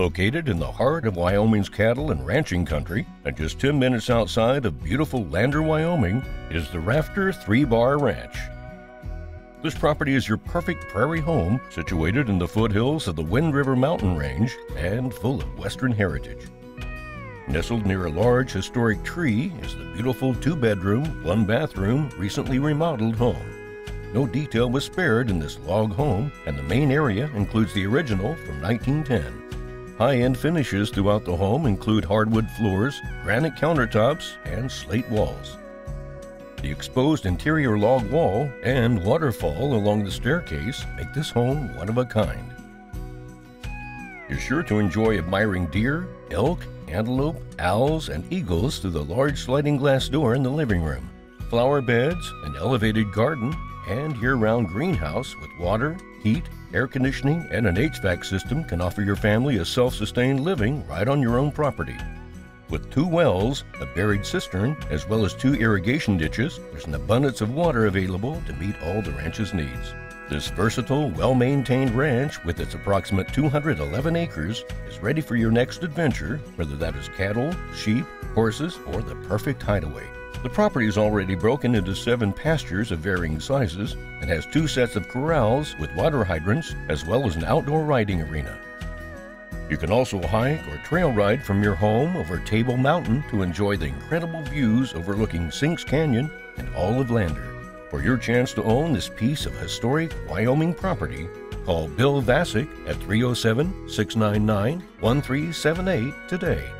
Located in the heart of Wyoming's cattle and ranching country, and just 10 minutes outside of beautiful Lander, Wyoming, is the Rafter Three Bar Ranch. This property is your perfect prairie home, situated in the foothills of the Wind River mountain range and full of Western heritage. Nestled near a large historic tree is the beautiful two bedroom, one bathroom, recently remodeled home. No detail was spared in this log home, and the main area includes the original from 1910. High end finishes throughout the home include hardwood floors, granite countertops, and slate walls. The exposed interior log wall and waterfall along the staircase make this home one of a kind. You're sure to enjoy admiring deer, elk, antelope, owls, and eagles through the large sliding glass door in the living room. Flower beds, an elevated garden, and year round greenhouse with water, heat, air conditioning, and an HVAC system can offer your family a self sustained living right on your own property. With two wells, a buried cistern, as well as two irrigation ditches, there's an abundance of water available to meet all the ranch's needs. This versatile, well maintained ranch, with its approximate 211 acres, is ready for your next adventure, whether that is cattle, sheep, horses, or the perfect hideaway. The property is already broken into seven pastures of varying sizes and has two sets of corrals with water hydrants as well as an outdoor riding arena. You can also hike or trail ride from your home over Table Mountain to enjoy the incredible views overlooking Sinks Canyon and all of Lander. For your chance to own this piece of historic Wyoming property, call Bill Vasick at 307 699 1378 today.